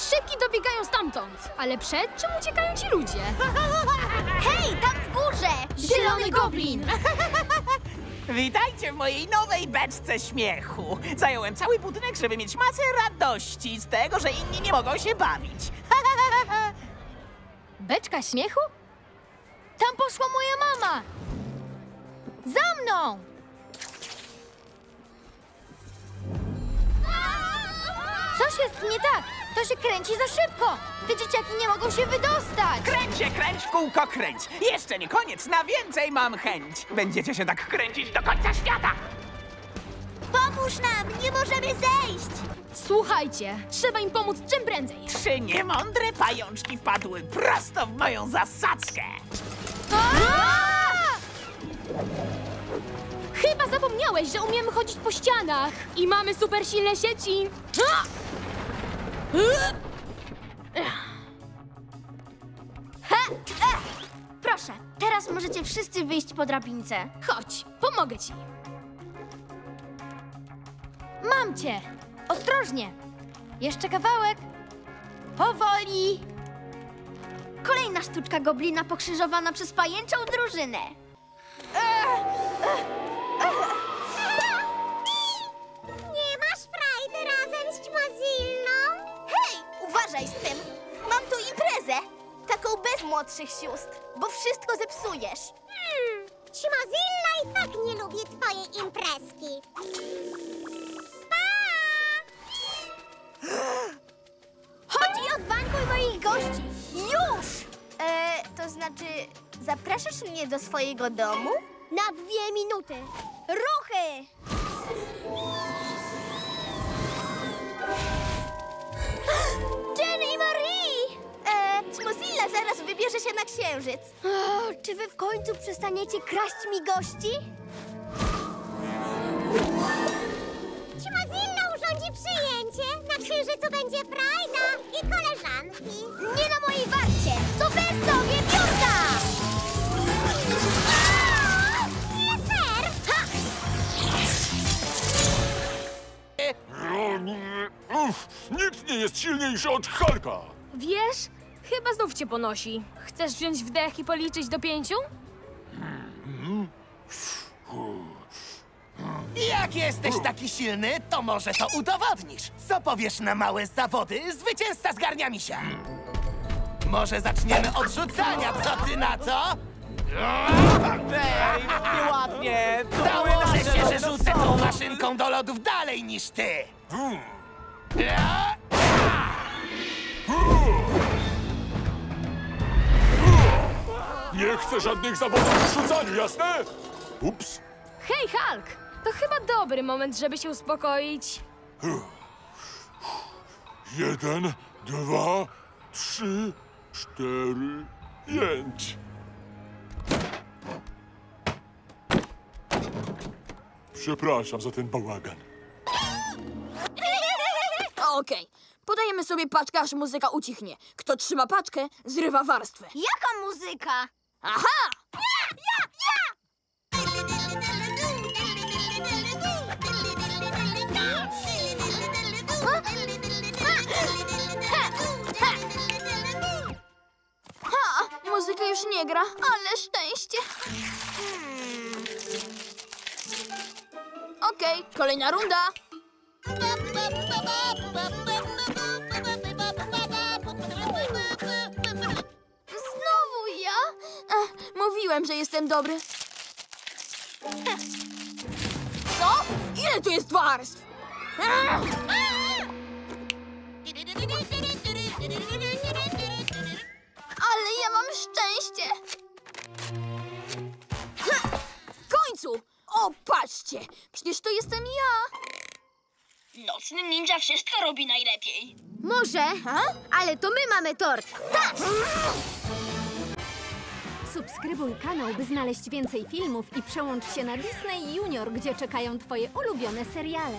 Krzyki dobiegają stamtąd. Ale przed czym uciekają ci ludzie? Hej, tam w górze! Zielony goblin! Witajcie w mojej nowej beczce śmiechu. Zająłem cały budynek, żeby mieć masę radości z tego, że inni nie mogą się bawić. Beczka śmiechu? Tam poszła moja mama! Za mną! Coś jest nie tak! To się kręci za szybko! Te dzieciaki nie mogą się wydostać! Kręć się, kręć, kółko, kręć. Jeszcze nie koniec, na więcej mam chęć. Będziecie się tak kręcić do końca świata. Pomóż nam! Nie możemy zejść! Słuchajcie, trzeba im pomóc czym prędzej. Trzy niemądre pajączki wpadły prosto w moją zasadzkę. Chyba zapomniałeś, że umiemy chodzić po ścianach i mamy super silne sieci. Ha! Proszę, teraz możecie wszyscy wyjść po drabince. Chodź, pomogę ci. Mam cię! Ostrożnie! Jeszcze kawałek! Powoli! Kolejna sztuczka goblina pokrzyżowana przez pajęczą drużynę. Z tym! Mam tu imprezę! Taką bez młodszych sióstr, bo wszystko zepsujesz. Hmm, Ćmazilla i tak nie lubi twojej imprezki. Chodź i odbankuj moich gości! Już! E, to znaczy, zapraszasz mnie do swojego domu? Na dwie minuty. Ruchy! Zaraz wybierze się na księżyc. czy wy w końcu przestaniecie kraść mi gości? Ćmazilla urządzi przyjęcie. Na księżycu będzie frajda i koleżanki. Nie na mojej warcie! To bez sobie piórka! Nie fair! Ha! Uff, nikt nie jest silniejszy od Halka! Wiesz, chyba znów cię ponosi. Chcesz wziąć wdech i policzyć do pięciu? Jak jesteś taki silny, to może to udowodnisz. Co powiesz na małe zawody? Zwycięzca zgarnia misia. Może zaczniemy od rzucania, co ty na to? Ej, nieładnie. Założę się, że lody. rzucę tą maszynką do lodów dalej niż ty. Ja? Nie chcę żadnych zawodów w rzucaniu, jasne? Ups. Hej, Hulk! To chyba dobry moment, żeby się uspokoić. Jeden, dwa, trzy, cztery, pięć. Przepraszam za ten bałagan. Okej, podajemy sobie paczkę, aż muzyka ucichnie. Kto trzyma paczkę, zrywa warstwę. Jaka muzyka? Aha! Ha! Muzyka już nie gra, ale szczęście. Okej, kolejna runda. Mówiłem, że jestem dobry. Co? Ile tu jest warstw? Ale ja mam szczęście. W końcu! O, patrzcie! Przecież to jestem ja. Nocny ninja wszystko robi najlepiej. Może, ale to my mamy tort. Tak! Subskrybuj kanał, by znaleźć więcej filmów i przełącz się na Disney Junior, gdzie czekają Twoje ulubione seriale.